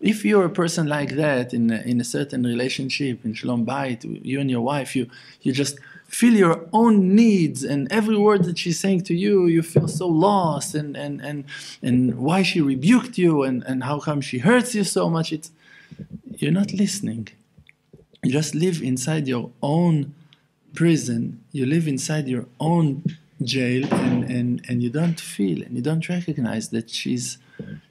if you're a person like that in a, in a certain relationship in shalom bayit, you and your wife, you you just feel your own needs and every word that she's saying to you, you feel so lost and and and, and why she rebuked you and, and how come she hurts you so much. It's you're not listening. You just live inside your own prison, you live inside your own jail and, and, and you don't feel and you don't recognize that she's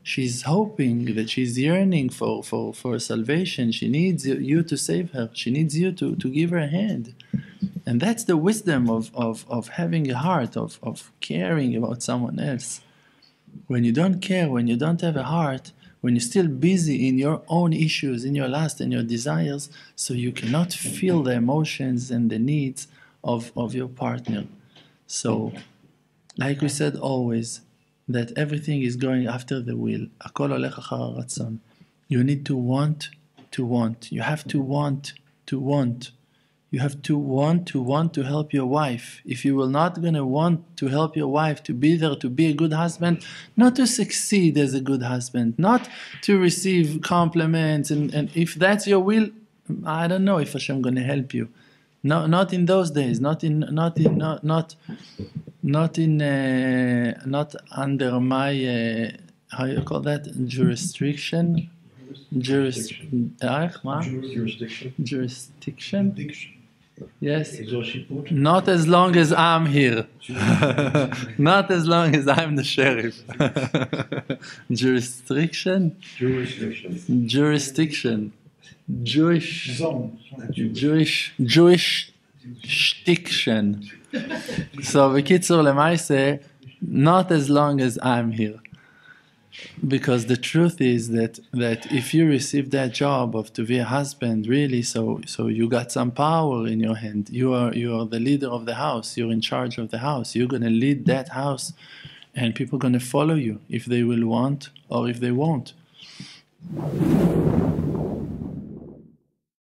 she's hoping that she's yearning for, for, for salvation. She needs you to save her. She needs you to, to give her a hand. And that's the wisdom of, of, of having a heart of, of caring about someone else. When you don't care when you don't have a heart when you're still busy in your own issues in your lust and your desires so you cannot feel the emotions and the needs of, of your partner. So, like we said always, that everything is going after the will. You need to want to want. You have to want to want. You have to want to want to help your wife. If you will not gonna want to help your wife to be there to be a good husband, not to succeed as a good husband, not to receive compliments, and, and if that's your will, I don't know if Hashem gonna help you. No, not in those days. Not in, not in, not, not, not in, uh, not under my, uh, how you call that, jurisdiction. Juris, Jurisdiction. Jurisdiction. Yes. Not as long as I'm here. Not as long as I'm the sheriff. Jurisdiction. Jurisdiction. Jurisdiction. Jewish. Jewish Jewish stiction. so בקיצור למעשה, not as long as I'm here. Because the truth is that that if you receive that job of to be a husband, really, so so you got some power in your hand. You are you are the leader of the house. You're in charge of the house. You're gonna lead that house, and people are gonna follow you if they will want or if they won't.